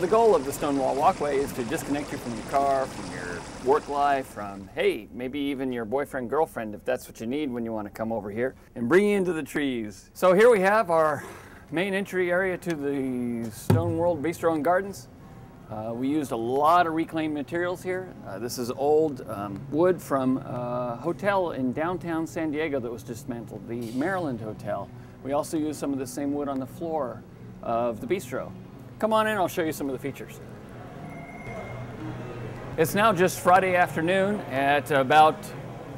The goal of the Stonewall Walkway is to disconnect you from your car, from your work life, from, hey, maybe even your boyfriend, girlfriend, if that's what you need when you want to come over here, and bring you into the trees. So here we have our main entry area to the Stone World Bistro and Gardens. Uh, we used a lot of reclaimed materials here. Uh, this is old um, wood from a hotel in downtown San Diego that was dismantled, the Maryland Hotel. We also used some of the same wood on the floor of the bistro. Come on in, I'll show you some of the features. It's now just Friday afternoon at about,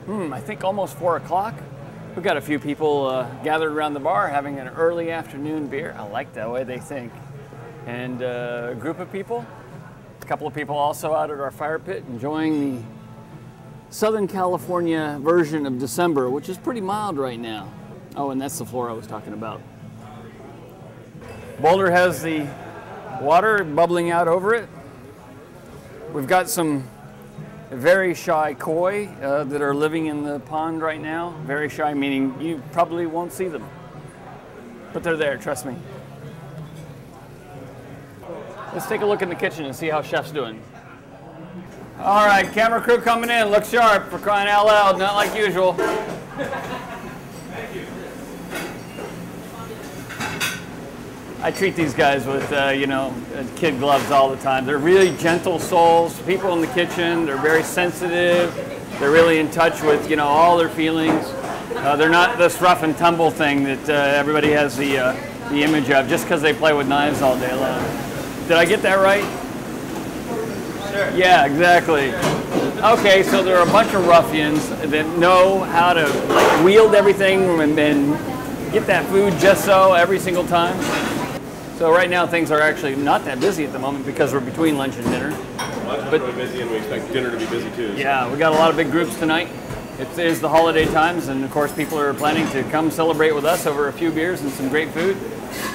hmm, I think almost four o'clock. We've got a few people uh, gathered around the bar having an early afternoon beer. I like the way they think. And uh, a group of people, a couple of people also out at our fire pit enjoying the Southern California version of December, which is pretty mild right now. Oh, and that's the floor I was talking about. Boulder has the water bubbling out over it. We've got some very shy koi uh, that are living in the pond right now. Very shy, meaning you probably won't see them. But they're there, trust me. Let's take a look in the kitchen and see how chef's doing. All right, camera crew coming in. Look sharp for crying out loud, not like usual. I treat these guys with, uh, you know, kid gloves all the time. They're really gentle souls. People in the kitchen, they're very sensitive. They're really in touch with, you know, all their feelings. Uh, they're not this rough and tumble thing that uh, everybody has the, uh, the image of just because they play with knives all day long. Did I get that right? Sure. Yeah, exactly. Okay, so there are a bunch of ruffians that know how to like wield everything and, and get that food just so every single time. So right now things are actually not that busy at the moment because we're between lunch and dinner. Lunch is really busy, and we expect dinner to be busy too. so- Yeah, we got a lot of big groups tonight. It is the holiday times, and of course people are planning to come celebrate with us over a few beers and some great food.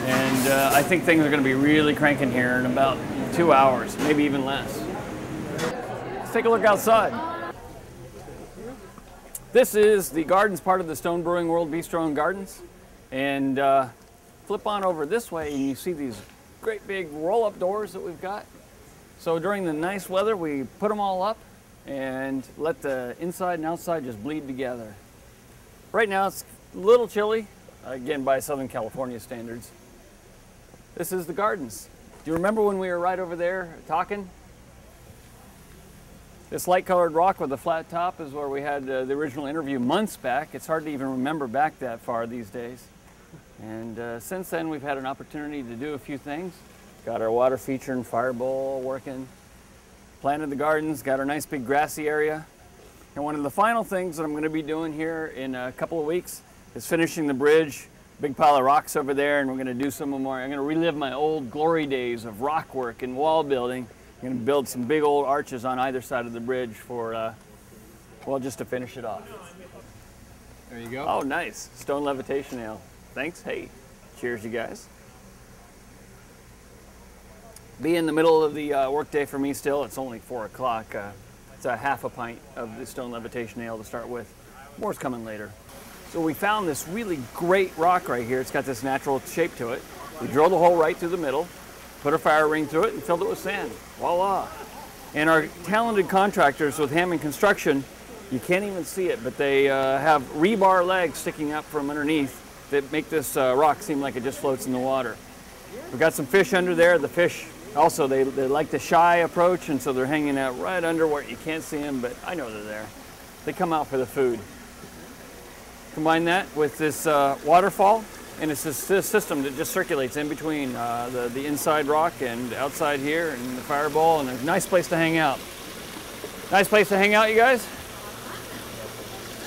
And uh, I think things are going to be really cranking here in about two hours, maybe even less. Let's take a look outside. This is the gardens part of the Stone Brewing World Bistro and Gardens. And uh, flip on over this way and you see these great big roll-up doors that we've got. So during the nice weather, we put them all up and let the inside and outside just bleed together. Right now it's a little chilly, again by Southern California standards. This is the gardens. Do you remember when we were right over there talking? This light colored rock with a flat top is where we had uh, the original interview months back. It's hard to even remember back that far these days. And uh, since then, we've had an opportunity to do a few things. Got our water feature and fire bowl working, planted the gardens, got our nice big grassy area. And one of the final things that I'm going to be doing here in a couple of weeks is finishing the bridge. Big pile of rocks over there, and we're going to do some more. I'm going to relive my old glory days of rock work and wall building. I'm going to build some big old arches on either side of the bridge for, uh, well, just to finish it off. There you go. Oh, nice. Stone levitation ale. Thanks. Hey, cheers, you guys. Be in the middle of the uh, workday for me still. It's only four o'clock. Uh, it's a half a pint of the stone levitation ale to start with. More's coming later. So we found this really great rock right here. It's got this natural shape to it. We drilled a hole right through the middle, put a fire ring through it, and filled it with sand. Voila! And our talented contractors with Hammond Construction, you can't even see it, but they uh, have rebar legs sticking up from underneath that make this uh, rock seem like it just floats in the water. We've got some fish under there. The fish also, they, they like the shy approach, and so they're hanging out right under where you can't see them, but I know they're there. They come out for the food. Combine that with this uh, waterfall, and it's this, this system that just circulates in between uh, the, the inside rock and outside here and the fireball, and a nice place to hang out. Nice place to hang out, you guys?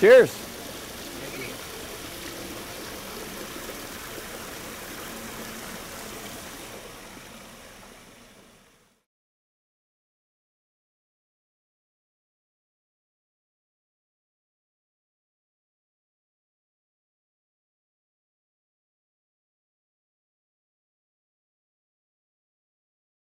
Cheers.